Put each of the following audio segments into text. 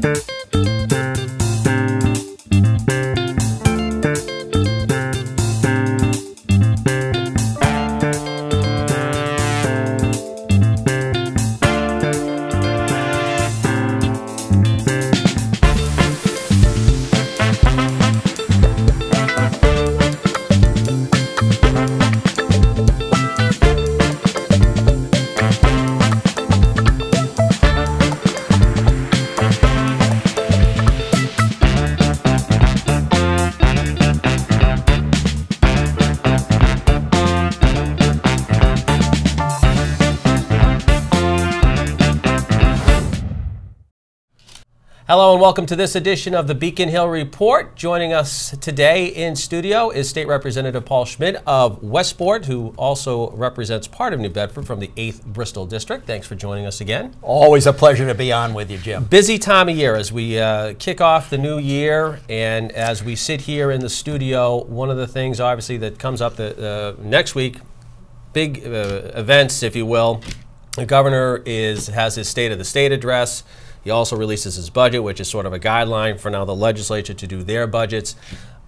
Hello and welcome to this edition of the Beacon Hill Report. Joining us today in studio is State Representative Paul Schmid of Westport, who also represents part of New Bedford from the 8th Bristol District. Thanks for joining us again. Always a pleasure to be on with you, Jim. Busy time of year as we uh, kick off the new year, and as we sit here in the studio, one of the things obviously that comes up the, uh, next week, big uh, events, if you will. The governor is has his State of the State address. He also releases his budget, which is sort of a guideline for now the legislature to do their budgets.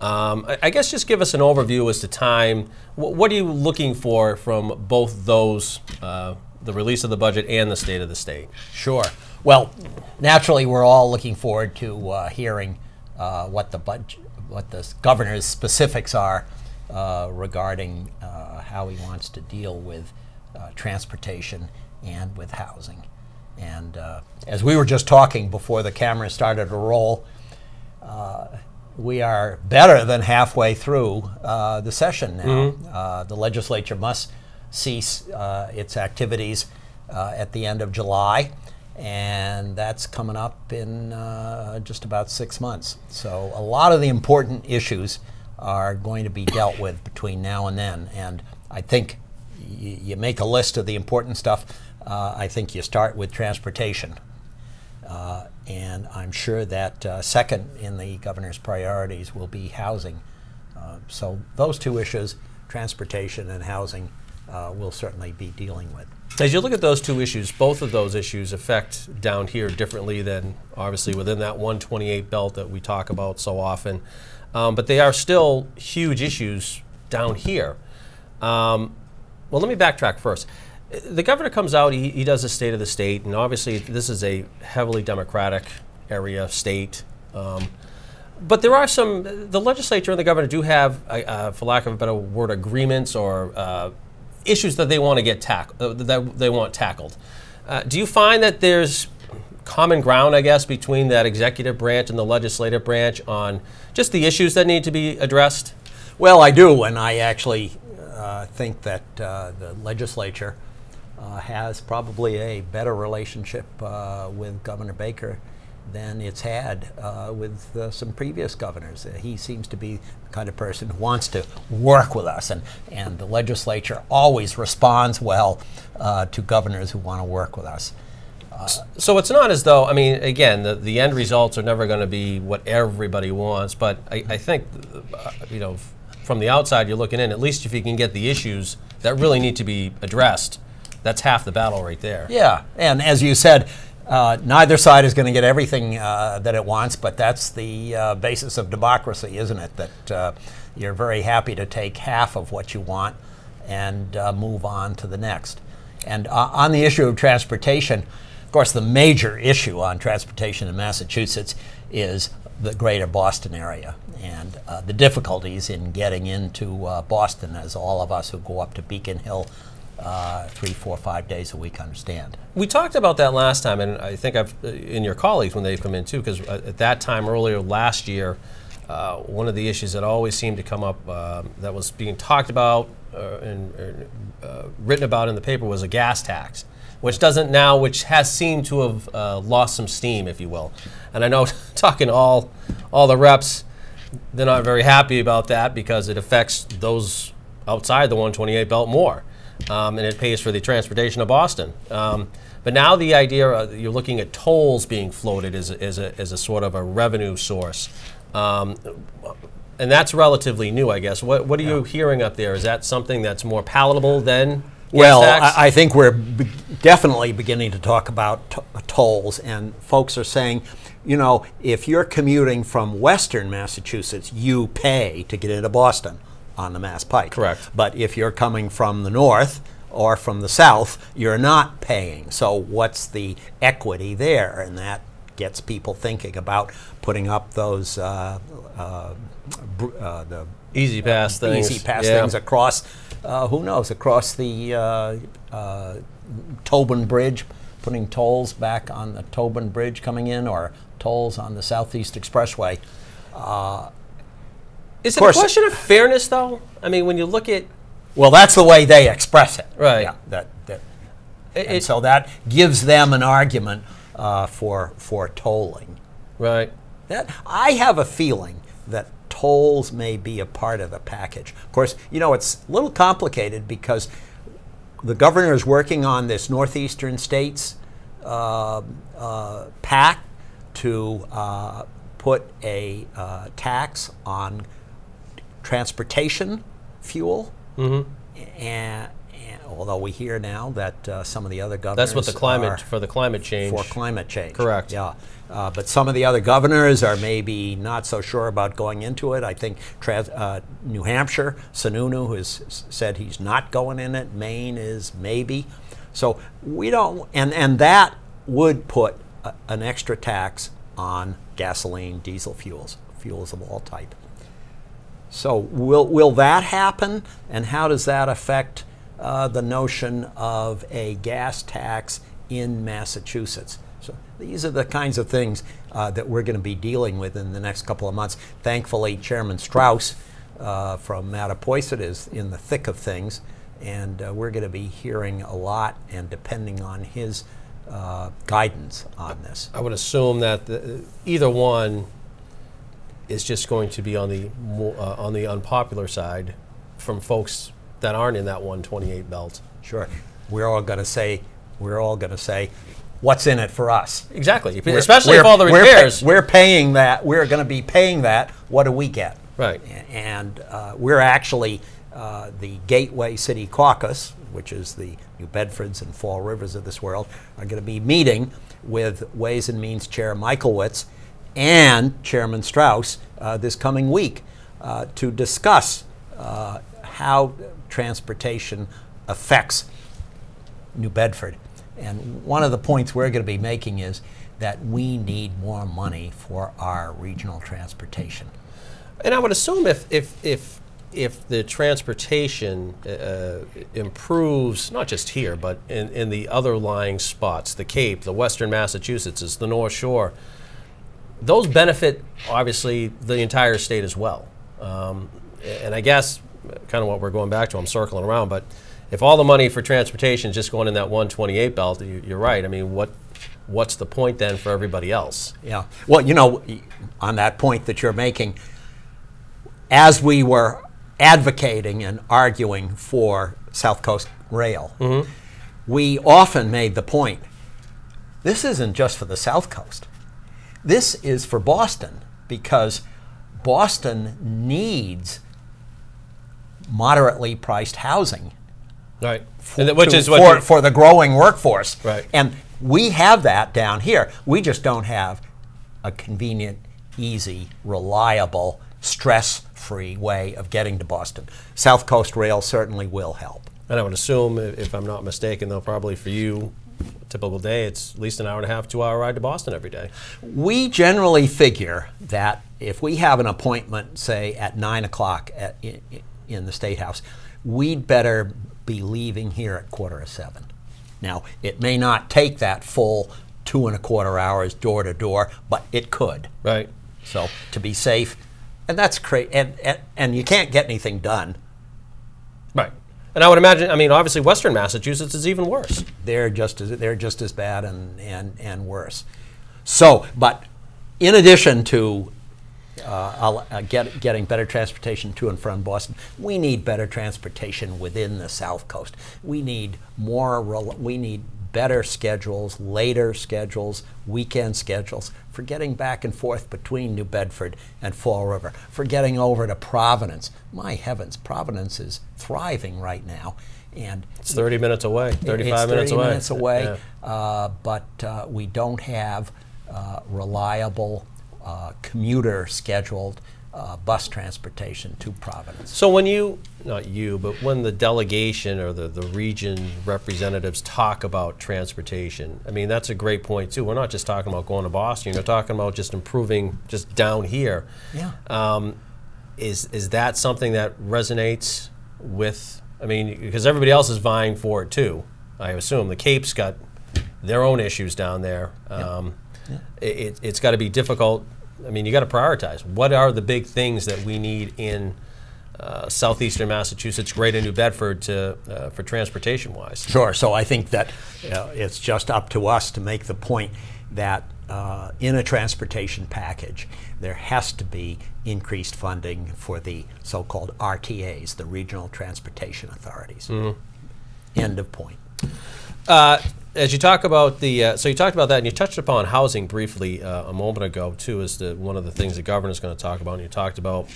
Um, I, guess just give us an overview as to time. What are you looking for from both those, uh, the release of the budget and the state of the state? Sure. Well, naturally, we're all looking forward to uh, hearing uh, what the budget, what the governor's specifics are uh, regarding uh, how he wants to deal with uh, transportation and with housing. And uh, as we were just talking before the camera started to roll, uh, we are better than halfway through uh, the session now. Mm -hmm. the legislature must cease uh, its activities uh, at the end of July, and that's coming up in just about six months. So a lot of the important issues are going to be dealt with between now and then. And I think you make a list of the important stuff uh, I think you start with transportation. Uh, and I'm sure that uh, second in the governor's priorities will be housing. Uh, so those two issues, transportation and housing, uh, we'll certainly be dealing with. As you look at those two issues, both of those issues affect down here differently than obviously within that 128 belt that we talk about so often. Um, but they are still huge issues down here. Um, well, let me backtrack first the governor comes out, he, he does a state of the state, and obviously this is a heavily Democratic area, state. Um, but there are some, the legislature and the governor do have, uh, for lack of a better word, agreements or uh, issues that they want to get tackled, uh, that they want tackled. Uh, do you find that there's common ground, I guess, between that executive branch and the legislative branch on just the issues that need to be addressed? Well, I do, and I actually uh, think that uh, the legislature uh, has probably a better relationship uh, with Governor Baker than it's had uh, with uh, some previous governors. Uh, he seems to be the kind of person who wants to work with us, and, and the legislature always responds well uh, to governors who want to work with us. so it's not as though, I mean, again, the, the end results are never going to be what everybody wants, but I, I think, you know, from the outside you're looking in, at least if you can get the issues that really need to be addressed, that's half the battle right there. Yeah, and as you said, uh, neither side is going to get everything uh, that it wants, but that's the uh, basis of democracy, isn't it? That uh, you're very happy to take half of what you want and uh, move on to the next. And uh, on the issue of transportation, of course, the major issue on transportation in Massachusetts is the greater Boston area and the difficulties in getting into Boston, as all of us who go up to Beacon Hill uh, three, four, five days a week understand. We talked about that last time, and I think I've uh, in your colleagues when they've come in too, because uh, at that time earlier last year, uh, one of the issues that always seemed to come up uh, that was being talked about uh, and written about in the paper was a gas tax, which doesn't now, which has seemed to have lost some steam, if you will. And I know talking all all the reps, they're not very happy about that because it affects those outside the 128 belt more um, and it pays for the transportation of Boston. Um, but now the idea uh, you're looking at tolls being floated as a, as a, as a sort of a revenue source. Um, and that's relatively new, I guess. What, what are yeah. you hearing up there? Is that something that's more palatable than well, I, I, think we're be definitely beginning to talk about tolls, and folks are saying you know, if you're commuting from Western Massachusetts, you pay to get into Boston on the Mass Pike. Correct. But if you're coming from the north or from the south, you're not paying. So what's the equity there? And that gets people thinking about putting up those uh, uh, uh, the E-ZPass things. E-ZPass yeah. things across. Uh, who knows? Across the uh, uh, Tobin Bridge, putting tolls back on the Tobin Bridge coming in, or tolls on the Southeast Expressway. Is it a question of fairness, though? I mean, when you look at Well, that's the way they express it. Right. Yeah, that, that, it, and it- so that gives them an argument uh, for for tolling. right, That I have a feeling that tolls may be a part of the package. Of course, you know it's a little complicated because the governor is working on this northeastern states uh, uh, pact to uh, put a uh, tax on transportation fuel. And, and although we hear now that uh, some of the other governors that's what the climate are- for the climate change. for climate change. Correct. Yeah. Uh, but some of the other governors are maybe not so sure about going into it. I think trans, uh, New Hampshire, Sununu has s- said he's not going in it. Maine is maybe. So we don't, and, and that would put a, an extra tax on gasoline, diesel fuels, fuels of all type. So will, will that happen? And how does that affect uh, the notion of a gas tax in Massachusetts? So these are the kinds of things uh, that we're going to be dealing with in the next couple of months. Thankfully, Chairman Straus uh, from Mattapoisett is in the thick of things, and uh, we're going to be hearing a lot and depending on his uh, guidance on this. I would assume that the, either one is just going to be on the uh, on the unpopular side from folks that aren't in that 128 belt. Sure, we're all going to say, we're all going to say, what's in it for us? Exactly, We're- especially we're- if all the we're pay- repairs. We're, paying that. We're going to be paying that. What do we get? Right. And uh, we're actually uh, the Gateway City Caucus, which is the New Bedfords and Fall Rivers of this world, are going to be meeting with Ways and Means Chair Michlewitz and Chairman Straus uh, this coming week uh, to discuss uh, how transportation affects New Bedford. And one of the points we're going to be making is that we need more money for our regional transportation. And I would assume if if if if the transportation uh, improves, not just here, but in, in the other lying spots, the Cape, the Western Massachusetts, the North Shore, those benefit obviously the entire state as well. Um, and I guess kind of what we're going back to, I'm circling around, but if all the money for transportation is just going in that 128 belt, you- you're right. I mean, what what's the point then for everybody else? Yeah. Well, you know, on that point that you're making, as we were advocating and arguing for South Coast Rail, we often made the point this isn't just for the South Coast. This is for Boston because Boston needs moderately priced housing Right. That- which to- is what for, for the growing workforce. Right. And we have that down here. We just don't have a convenient, easy, reliable, stress-free way of getting to Boston. South Coast Rail certainly will help. And I would assume, if I'm not mistaken, though, probably for you, typical day, it's at least an hour and a half, two hour ride to Boston every day. We generally figure that if we have an appointment, say at nine o'clock at, in, in the State House, we'd better be leaving here at quarter of seven. Now, it may not take that full two and a quarter hours door to door, but it could. Right. So to be safe, and that's cra- and, and and you can't get anything done. Right. And I would imagine, I mean, obviously, Western Massachusetts is even worse. They're just as they're just as bad and and and worse. So, but in addition to uh, uh, get, getting better transportation to and from Boston, we need better transportation within the South Coast. We need more. We need better schedules, later schedules, weekend schedules for getting back and forth between New Bedford and Fall River, for getting over to Providence. My heavens, Providence is thriving right now, and It's 30 minutes away, 35 it's 30 minutes away. minutes away, Yeah. uh, but uh, we don't have uh, reliable, uh, commuter scheduled uh, bus transportation to Providence. So when you, not you, but when the delegation or the, the region representatives talk about transportation, I mean, that's a great point too. We're not just talking about going to Boston, you're talking about just improving just down here. Yeah. Um, is, is that something that resonates with, I mean, because everybody else is vying for it too, I assume. The Cape's got their own issues down there. Um, It, it's got to be difficult. I mean, you got to prioritize. What are the big things that we need in uh, southeastern Massachusetts, Greater New Bedford, to uh, for transportation wise? Sure. So I think that uh, it's just up to us to make the point that uh, in a transportation package, there has to be increased funding for the so-called RTAs, the Regional Transportation Authorities. End of point. As you talk about the, uh, so you talked about that, and you touched upon housing briefly uh, a moment ago too, Is the one of the things the governor's going to talk about. And you talked about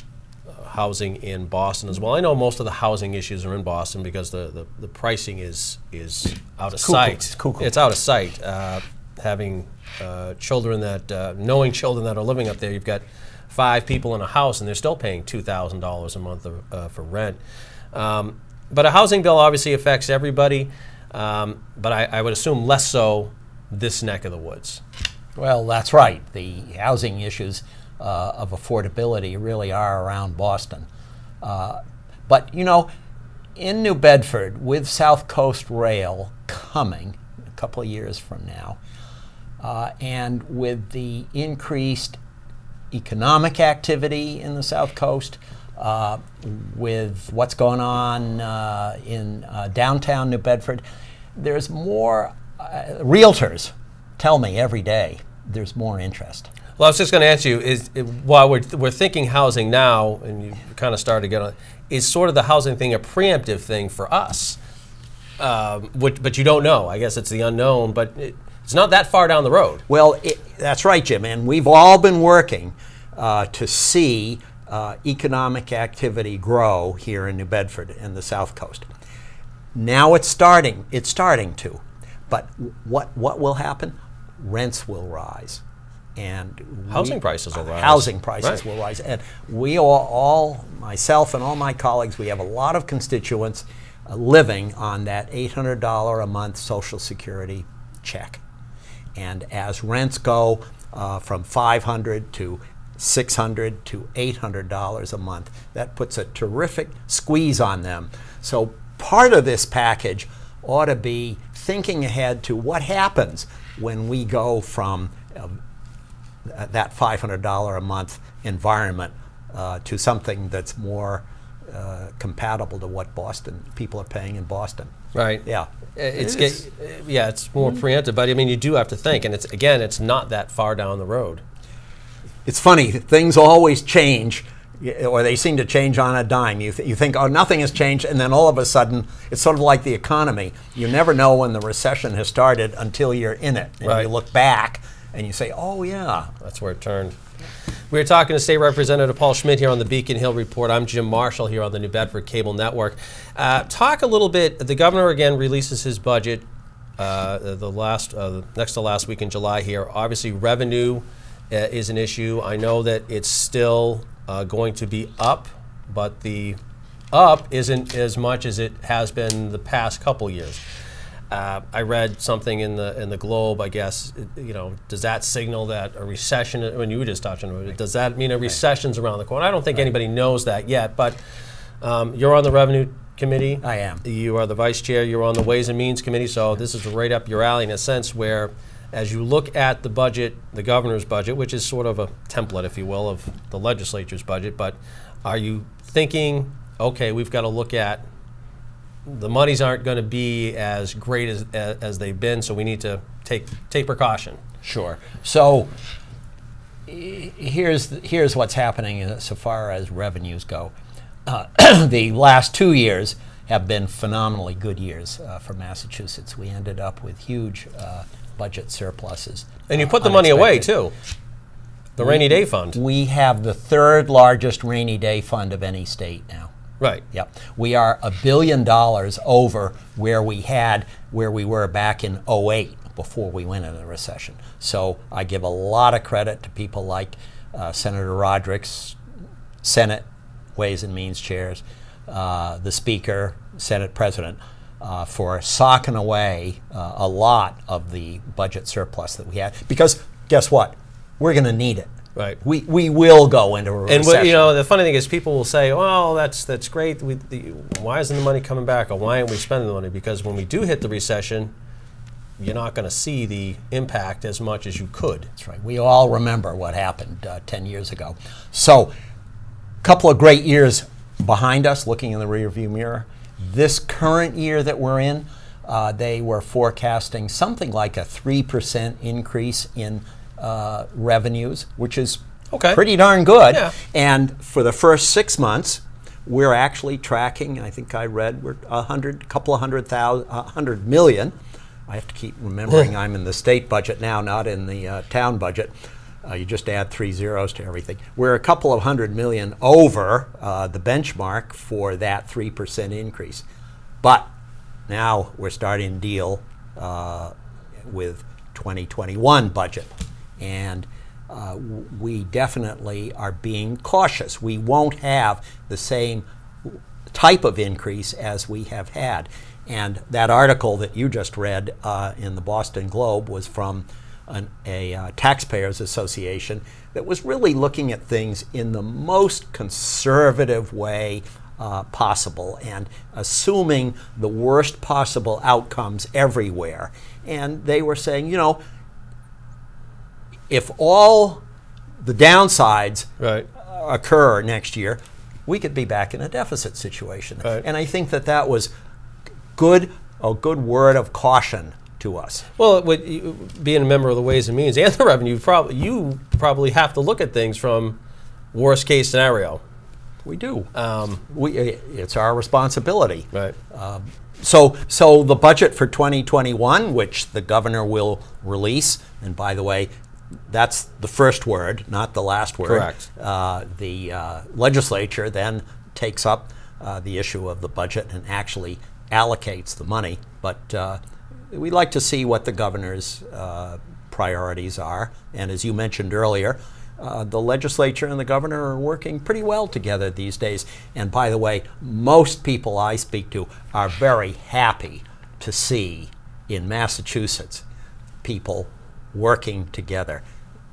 uh, housing in Boston as well. I know most of the housing issues are in Boston because the, the, the pricing is is out of sight. It's cuckoo. It's out of sight. Uh, having uh, children that, uh, knowing children that are living up there, you've got five people in a house, and they're still paying two thousand dollars a month of, uh, for rent. Um, but a housing bill obviously affects everybody, um, but I, I would assume less so this neck of the woods. Well, that's right. The housing issues uh, of affordability really are around Boston. Uh, but, you know, in New Bedford, with South Coast Rail coming a couple of years from now, uh, and with the increased economic activity in the South Coast, uh, with what's going on uh, in uh, downtown New Bedford, there's more uh, realtors tell me every day there's more interest. Well, I was just going to ask you: Is while we're, we're thinking housing now, and you kind of started to get on, is sort of the housing thing a preemptive thing for us? Um, which, but you don't know. I guess it's the unknown, but it, it's not that far down the road. Well, it, that's right, Jim, and we've all been working uh, to see uh, economic activity grow here in New Bedford and the South Coast. Now it's starting. It's starting to, but what what will happen? Rents will rise, and we- Housing prices will rise. Housing prices Right. will rise, and we all, all, myself and all my colleagues, we have a lot of constituents uh, living on that $800 a month Social Security check. And as rents go uh, from 500 to 600 to 800 dollars a month, that puts a terrific squeeze on them. So part of this package ought to be thinking ahead to what happens when we go from uh, that $500 a month environment uh, to something that's more uh, compatible to what Boston people are paying in Boston. Right. Yeah. It's, It is. get, yeah, it's more preemptive, but I mean, you do have to think, and it's again, it's not that far down the road. it's funny things always change y- or they seem to change on a dime you, th- you think oh nothing has changed and then all of a sudden it's sort of like the economy you never know when the recession has started until you're in it and Right. you look back and you say oh yeah That's where it turned. We are talking to State Representative Paul Schmid here on the Beacon Hill Report. I'm Jim Marshall here on the New Bedford Cable Network. Uh, talk a little bit. The governor again releases his budget uh, the last uh, next to last week in July. Here, obviously, revenue uh, is an issue. I know that it's still uh, going to be up, but the up isn't as much as it has been the past couple years. Uh, I read something in the in the Globe. I guess you know. Does that signal that a recession? When you were just touching on it, does that mean a recession's around the corner? I don't think anybody knows that yet. But um, you're on the revenue committee. I am. You are the vice chair. You're on the ways and means committee. So this is right up your alley in a sense. Where, as you look at the budget, the governor's budget, which is sort of a template, if you will, of the legislature's budget, but are you thinking, okay, we've got to look at the monies aren't going to be as great as, as, they've been, so we need to take take precaution. Sure. So here's here's what's happening so far as revenues go. Uh, the last two years have been phenomenally good years uh, for Massachusetts. We ended up with huge uh, budget surpluses. And you uh, put the money away too. The rainy day fund. We have the third largest rainy day fund of any state now. Right. Yep. We are a billion dollars over where we had where we were back in 08 before we went into the recession. So I give a lot of credit to people like uh, Senator Rodrigues, Senate Ways and Means chairs, uh, the Speaker, Senate President, uh, for socking away uh, a lot of the budget surplus that we had. Because guess what? We're going to need it. Right. We, we will go into a And recession. what, you know, the funny thing is, people will say, "Well, that's that's great. We, the, why isn't the money coming back, or why aren't we spending the money?" Because when we do hit the recession, you're not going to see the impact as much as you could. That's right. We all remember what happened uh, 10 years ago. So, a couple of great years behind us, looking in the rearview mirror. This current year that we're in, uh, they were forecasting something like a 3% increase in uh, revenues, which is Okay. pretty darn good. Yeah. And for the first six months, we're actually tracking. I think I read we're a hundred, couple of hundred thousand, a hundred million. I have to keep remembering I'm in the state budget now, not in the uh, town budget. Uh, you just add three zeros to everything. We're a couple of hundred million over uh, the benchmark for that three percent increase. But now we're starting to deal uh, with 2021 budget, and uh, we definitely are being cautious. We won't have the same type of increase as we have had. And that article that you just read uh, in the Boston Globe was from an, a uh, taxpayers association that was really looking at things in the most conservative way uh, possible and assuming the worst possible outcomes everywhere. And they were saying, you know, if all the downsides Right. occur next year, we could be back in a deficit situation. Right. And I think that that was good, a good word of caution to us. Well, with being a member of the Ways and Means and the Revenue, probably you probably have to look at things from worst case scenario. We do. Um, we, it's our responsibility. right. So, so the budget for 2021, which the governor will release, and by the way, that's the first word, not the last word. Correct. Uh, the uh, legislature then takes up uh, the issue of the budget and actually allocates the money. But we'd like to see what the governor's uh, priorities are. And as you mentioned earlier, uh, the legislature and the governor are working pretty well together these days. And by the way, most people I speak to are very happy to see in Massachusetts people working together.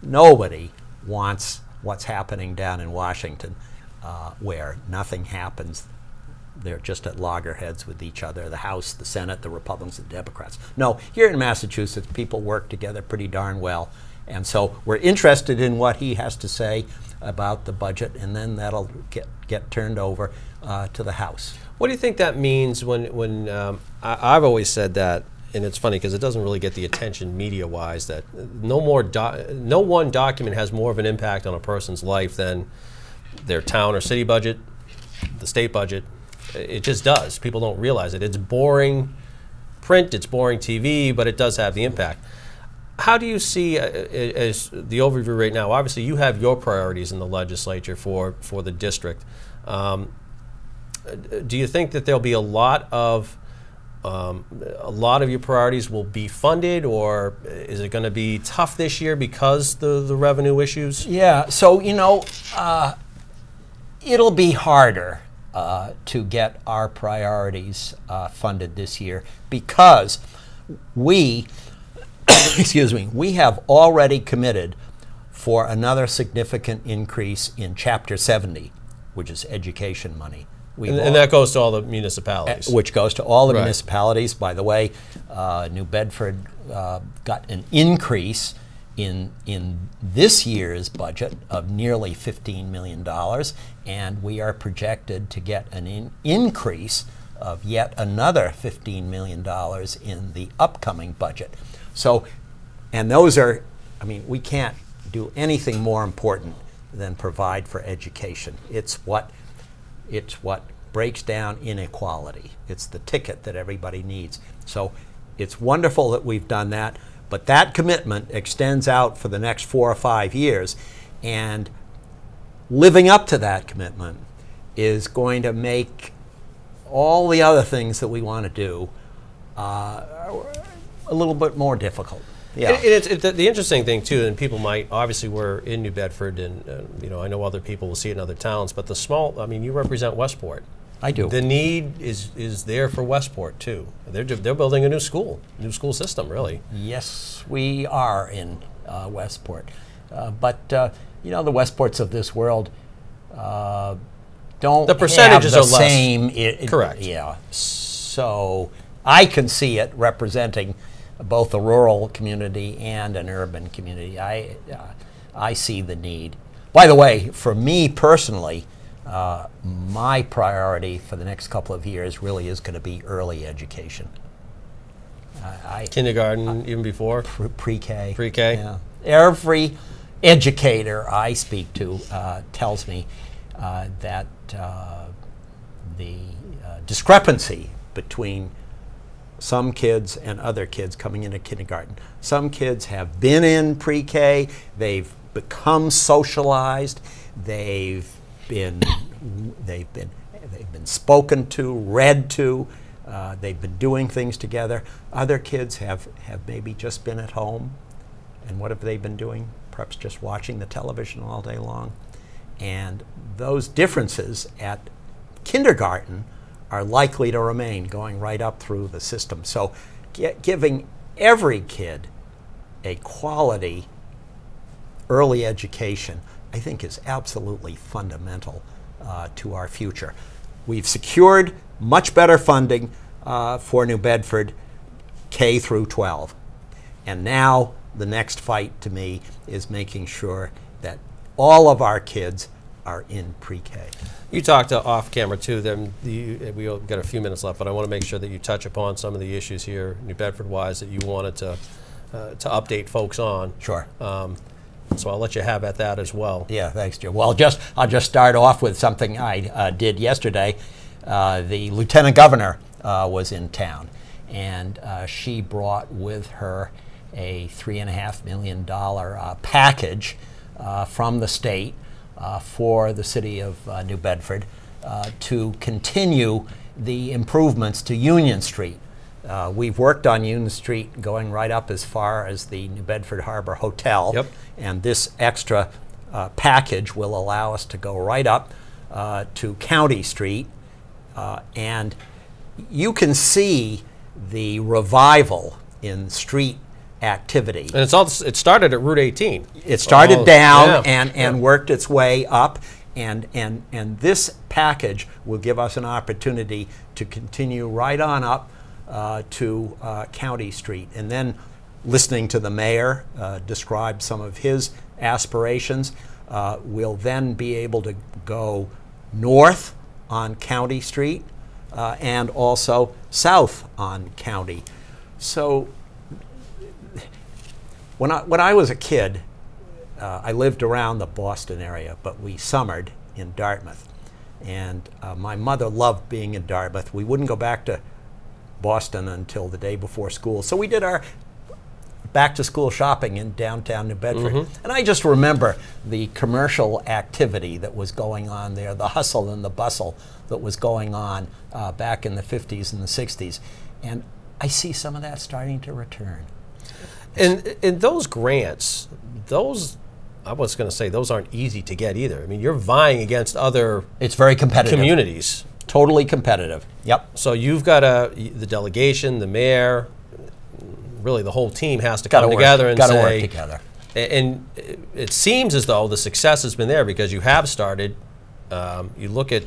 Nobody wants what's happening down in Washington, uh, where nothing happens. They're just at loggerheads with each other the House, the Senate, the Republicans, and Democrats. No, here in Massachusetts, people work together pretty darn well. And so we're interested in what he has to say about the budget, and then that'll get, get turned over uh, to the House. What do you think that means when, when um, I, I've always said that, and it's funny because it doesn't really get the attention media-wise that no more no one document has more of an impact on a person's life than their town or city budget, the state budget. It just does. People don't realize it. It's boring print, it's boring TV, but it does have the impact. How do you see uh, as the overview right now? Obviously, you have your priorities in the legislature for for the district. Um, do you think that there'll be a lot of um, a lot of your priorities will be funded, or is it going to be tough this year because the the revenue issues? Yeah, so you know, uh, it'll be harder uh, to get our priorities uh, funded this year because we, excuse me, we have already committed for another significant increase in Chapter 70, which is education money. And, and that goes to all the municipalities. which goes to all the Right. municipalities. By the way, uh, New Bedford uh, got an increase in in this year's budget of nearly fifteen million dollars, and we are projected to get an in- increase of yet another fifteen million dollars in the upcoming budget. So, and those are, I mean, we can't do anything more important than provide for education. It's what it's what breaks down inequality. It's the ticket that everybody needs. So it's wonderful that we've done that, but that commitment extends out for the next four or five years. And living up to that commitment is going to make all the other things that we want to do uh, a little bit more difficult. Yeah. It, the, the interesting thing too, and people might obviously we're in New Bedford, and uh, you know I know other people will see it in other towns, but the small, I mean, you represent Westport. I do. The need is is there for Westport too. They're they're building a new school, new school system, really. Yes, we are in uh, Westport. Uh, but, uh, you know, the Westports of this world uh, don't The percentages have the are less. same. i- i- Correct. Yeah. So I can see it representing both a rural community and an urban community. I, uh, I see the need. By the way, for me personally, uh, my priority for the next couple of years really is going to be early education. I, I, Kindergarten, even before. pre- pre-K. Pre-K? Yeah. Every educator I speak to uh, tells me uh, that uh, the uh, discrepancy between some kids and other kids coming into kindergarten. Some kids have been in pre-K, they've become socialized, they've been they've been they've been spoken to, read to, uh, they've been doing things together. Other kids have, have maybe just been at home, and what have they been doing? Perhaps just watching the television all day long. And those differences at kindergarten are likely to remain going right up through the system. So, gi- giving every kid a quality early education, I think, is absolutely fundamental uh, to our future. We've secured much better funding uh, for New Bedford K through 12. And now the next fight to me is making sure that all of our kids are in pre-K. You talked uh, off camera too. Then the, we got a few minutes left, but I want to make sure that you touch upon some of the issues here, New Bedford wise, that you wanted to uh, to update folks on. Sure. Um, so I'll let you have at that as well. Yeah, thanks, Joe. Well, just I'll just start off with something I uh, did yesterday. Uh, the lieutenant governor uh, was in town, and uh, she brought with her a three and a half million dollar uh, package uh, from the state for the city of New Bedford to continue the improvements to Union Street. Uh, we've worked on Union Street going right up as far as the New Bedford Harbor Hotel. Yep. And this extra uh, package will allow us to go right up uh, to County Street. Uh, and you can see the revival in street activity. And it's all it started at Route 18. It started Oh, down yeah, and, and yeah. worked its way up. And, and, and this package will give us an opportunity to continue right on up to uh, County Street. And then listening to the mayor uh, describe some of his aspirations, uh, we'll then be able to go north on County Street uh, and also south on County. So when I, when I was a kid, uh, I lived around the Boston area, but we summered in Dartmouth. And uh, my mother loved being in Dartmouth. We wouldn't go back to Boston until the day before school. So we did our back to school shopping in downtown New Bedford. And I just remember the commercial activity that was going on there, the hustle and the bustle that was going on uh, back in the 50s and the 60s. And I see some of that starting to return. And and those grants, those I was going to say those aren't easy to get either. I mean, you're vying against other It's very competitive. communities. Totally competitive. Yep. So you've got a the delegation, the mayor, really the whole team has to Got to come work, together and gotta say. work together. And it- seems as though the success has been there because you have started. Um, you look at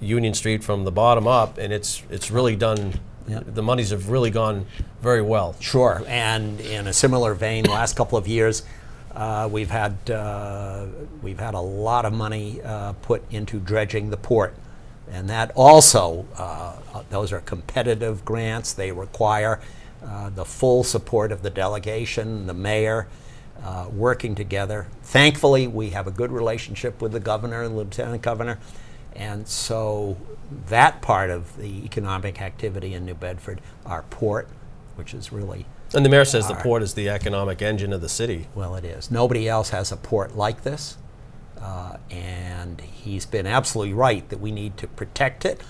Union Street from the bottom up, and it's it's really done. Yeah. The monies have really gone very well. Sure. And in a similar vein, last couple of years, uh, we've had uh, we've had a lot of money uh, put into dredging the port, and that also uh, those are competitive grants. They require uh, the full support of the delegation, the mayor. Uh, working together. Thankfully, we have a good relationship with the governor and lieutenant governor, and so that part of the economic activity in New Bedford, our port, which is really And the mayor says the port is the economic engine of the city. well, it is. Nobody else has a port like this. Uh, and he's been absolutely right that we need to protect it,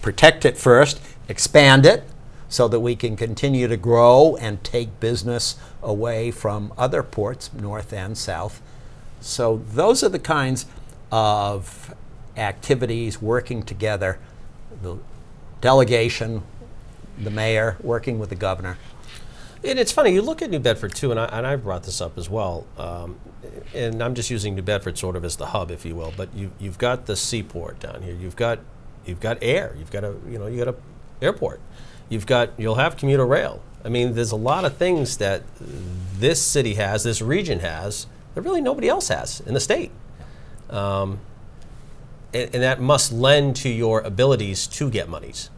protect it first, expand it, so that we can continue to grow and take business away from other ports, north and south. So those are the kinds of activities working together. The delegation, the mayor, working with the governor. And it's funny, you look at New Bedford too, and I, and I brought this up as well. Um, and I'm just using New Bedford sort of as the hub, if you will. But you, you've got the seaport down here. You've got you've got air. You've got a you know you got a airport. You've got you'll have commuter rail. I mean, there's a lot of things that this city has, this region has, that really nobody else has in the state. Um, and, and that must lend to your abilities to get monies.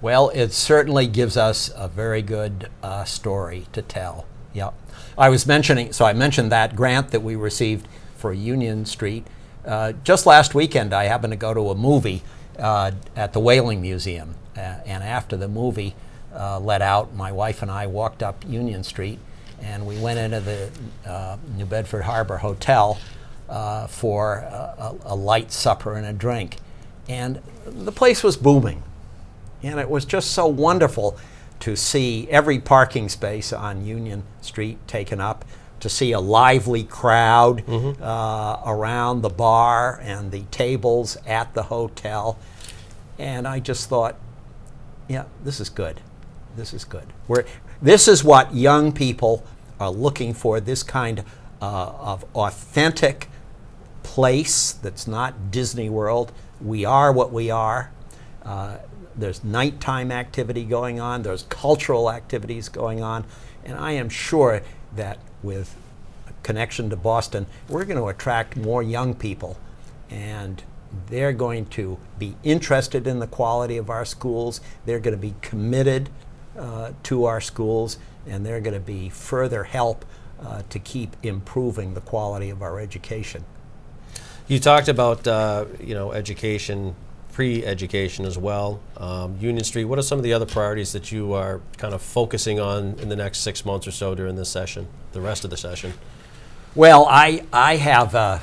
Well, it certainly gives us a very good uh, story to tell. Yep. I was mentioning, so I mentioned that grant that we received for Union Street. Uh, just last weekend, I happened to go to a movie uh, at the Whaling Museum. Uh, and after the movie uh, let out, my wife and I walked up Union Street and we went into the uh, New Bedford Harbor Hotel for a, a light supper and a drink. And the place was booming. And it was just so wonderful to see every parking space on Union Street taken up, to see a lively crowd mm-hmm. uh, around the bar and the tables at the hotel. And I just thought, yeah, this is good. This is good. We're, this is what young people are looking for this kind uh, of authentic place that's not Disney World. We are what we are. Uh, there's nighttime activity going on, there's cultural activities going on, and I am sure that with connection to Boston, we're going to attract more young people, and they're going to be interested in the quality of our schools, they're going to be committed uh, to our schools, and they're going to be further help uh, to keep improving the quality of our education. You talked about uh, you know education pre-education as well. Um, Union Street, what are some of the other priorities that you are kind of focusing on in the next six months or so during this session, the rest of the session? Well, I, I have a,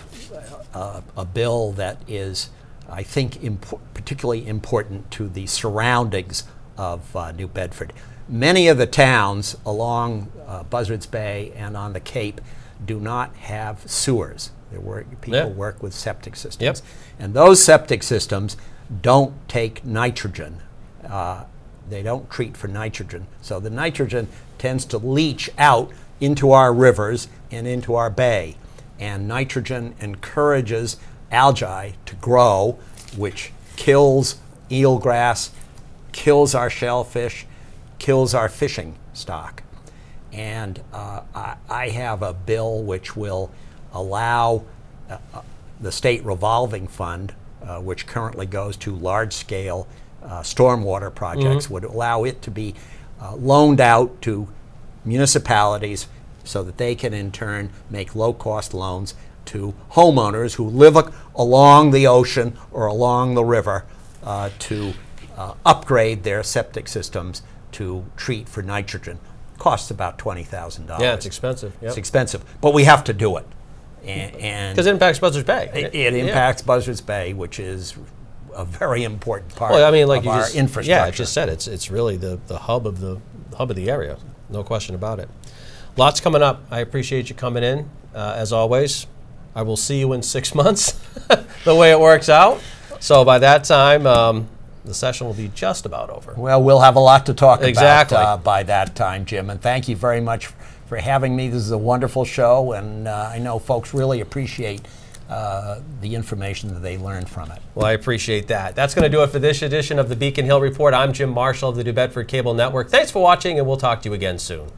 a, a bill that is, I think, impo particularly important to the surroundings of uh, New Bedford. Many of the towns along uh, Buzzards Bay and on the Cape do not have sewers. Work, people yeah. work with septic systems. Yep. And those septic systems don't take nitrogen. Uh, they don't treat for nitrogen. So the nitrogen tends to leach out into our rivers and into our bay. And nitrogen encourages algae to grow, which kills eelgrass, kills our shellfish, kills our fishing stock. And uh, I, I, have a bill which will allow uh, uh the state revolving fund uh, which currently goes to large scale uh, stormwater projects, mm-hmm. would allow it to be uh, loaned out to municipalities so that they can in turn make low cost loans to homeowners who live a- along the ocean or along the river uh, to uh, upgrade their septic systems to treat for nitrogen. Costs about $20,000. Yeah, it's expensive. Yep. It's expensive, but we have to do it and because it impacts Buzzards Bay. It, it impacts yeah. Buzzards Bay, which is a very important part. Well, I mean, like of you our just, infrastructure. Yeah, I just said it's it's really the, the hub of the hub of the area, no question about it. Lots coming up. I appreciate you coming in, uh, as always. I will see you in six months, the way it works out. So by that time, um, the session will be just about over. Well, we'll have a lot to talk exactly. about uh, by that time, Jim. And thank you very much for having me. This is a wonderful show, and uh, I know folks really appreciate uh, the information that they learned from it. Well, I appreciate that. That's going to do it for this edition of the Beacon Hill Report. I'm Jim Marshall of the New Bedford Cable Network. Thanks for watching, and we'll talk to you again soon.